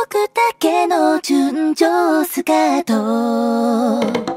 僕だけの純情スカート